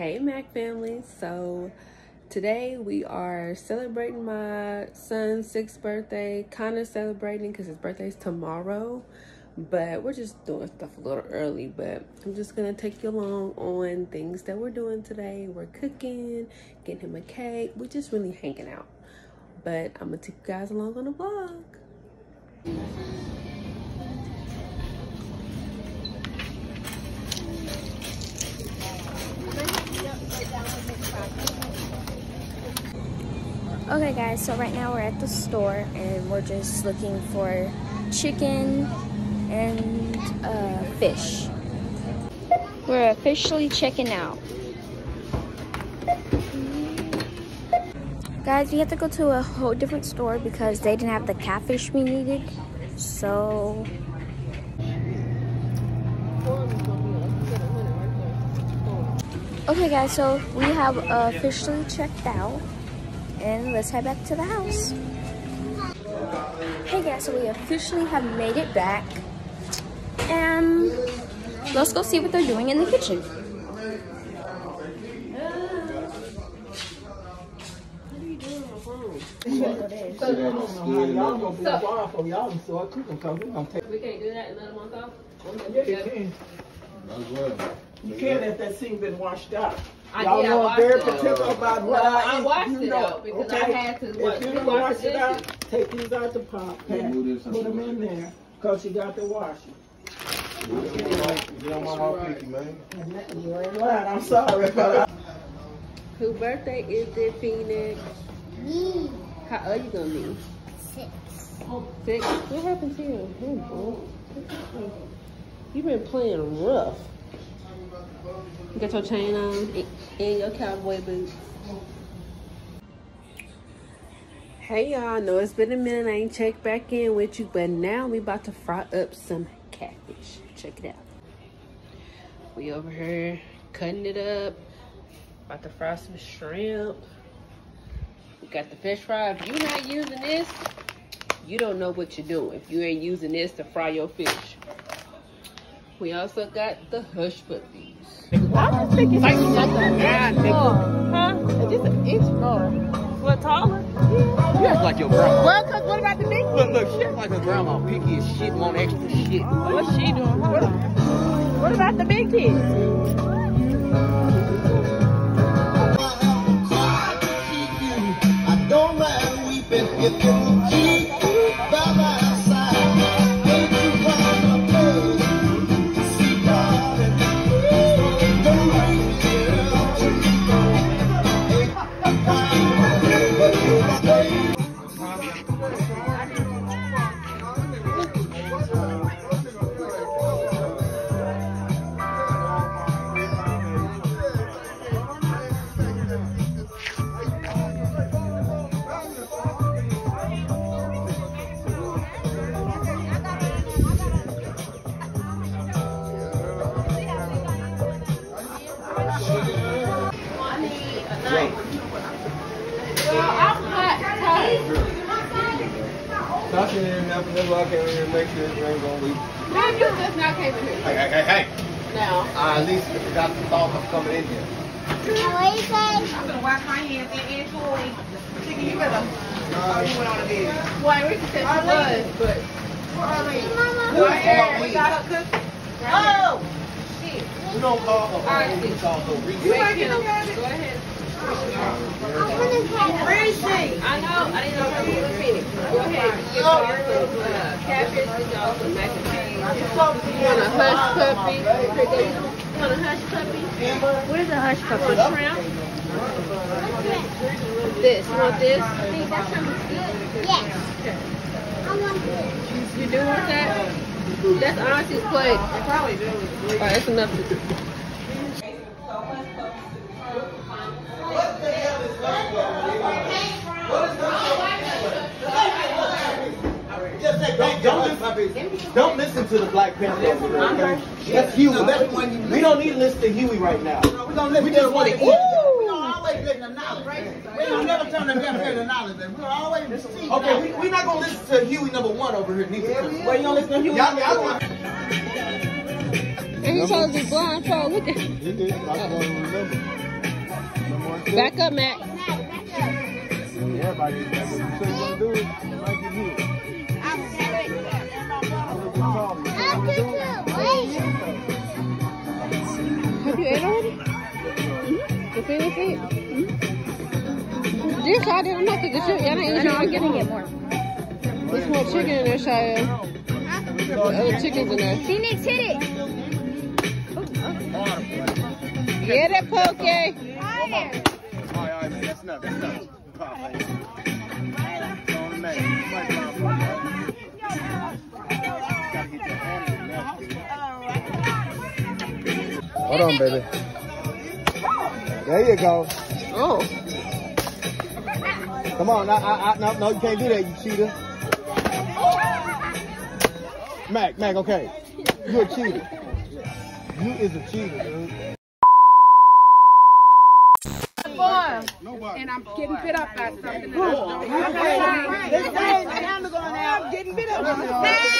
Hey Mac family. So today we are celebrating my son's sixth birthday. Kind of celebrating because his birthday's tomorrow. But we're just doing stuff a little early. But I'm just going to take you along on things that we're doing today. We're cooking, getting him a cake. We're just really hanging out. But I'm to take you guys along on the vlog. Okay guys, so right now we're at the store and we're just looking for chicken and uh, fish. We're officially checking out. Guys, we have to go to a whole different store because they didn't have the catfish we needed. So Okay guys, so we have officially checked out and let's head back to the house. Hey guys, so we officially have made it back and let's go see what they're doing in the kitchen. What are you doing on the phone? We can't do that and let him on go? Yeah, you can't can if that thing been washed out. I Y'all did, I know I'm washed very it out. particular about what Well, I I eat. washed You it know, out because I okay? had to If wa- you wash don't wash the it out, take these out the pot, pan, put them out. in there, cause you got to wash it. You don't want my picky, man. You ain't lying, I'm sorry, but I. Whose birthday is it, Phoenix? Me, How old you gonna be? six. Six? What happened to you? Oh, boy. You been playing rough. You got your chain on and- and your cowboy boots. Hey y'all, I know it's been a minute. I ain't checked back in with you, but now we about to fry up some catfish. Check it out. We over here cutting it up. About to fry some shrimp. We got the fish fry. If you're not using this, you don't know what you're doing. If you ain't using this to fry your fish. We also got the hush puppies. I was thinking like, like a god, nigga. Huh? Just an inch more. What, taller? You act like your grandma. Well, cause what about the big Look, look, she act like her grandma. Picky as shit, want extra shit. What's she doing? Hold on. What about the big kids? I don't mind weeping if you Sasha didn't have never I came in here make sure it ain't gonna leak. Man, you just not came in here. Hey, hey, hey, hey. Now, I at least got the thought of coming in here. What you say? I'm gonna wash my hands and Troy. Chicken, you better. Oh, you went on the bed. well, Rita said she was, but Who Right here, called we me? got her. Oh! We don't call her. Alright, We sis. call her Rita. wait, Kim, go ahead. Where is she? I know, I didn't know her was Phoenix. Go ahead, you get y'all uh, catfish, get y'all some mac and cheese. You want a hush puppy? You want a hush puppy? Where's the hush puppy? Shrimp? This, you want this? Yes. I want this. You do want that? That's Auntie's plate. They probably do. Alright, that's enough to do. Don't, don't, listen, don't listen to the Black Panther over there, okay? That's Huey. we don't need to listen to Huey right now. We gonna listen We to just wanna eat. We gonna always listen knowledge. We don't never turn the benefit of knowledge. We gonna always see. Okay, we, we're not gonna listen to Huey number one over here, neither. Well, you don't listen to Huey. Y'all, y'all, And he's supposed to be blindfold. Look at He did. I don't remember. Back up, Mac. Everybody is back up. You say you want to do it, you might get hit. Have you ate already? The feeling feet? Just I did. I'm not gonna get you. Y'all not eating No, I'm gonna get more. There's more chicken in there, Shia. The other chickens in there. Phoenix, hit it. Get it, Poke. All right, all right, man. That's enough. That's enough. Hold on, baby. There you go. Oh. Come on, I, I, I, no, no, you can't do that, you cheater. Mac, Mac, okay. You're a cheater. You is a cheater, dude. And I'm getting bit up by something. Getting bit up.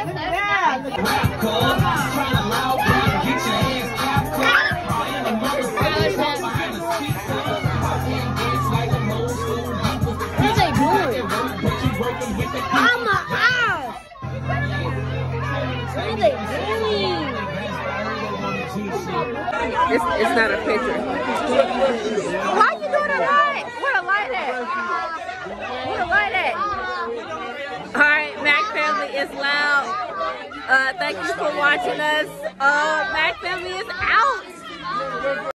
What are they doing? It's, it's not a picture. Why you doing a light? What a light at? What a light at? All right, Mac family is loud. Uh, thank you for watching us. Uh, Mac family is out.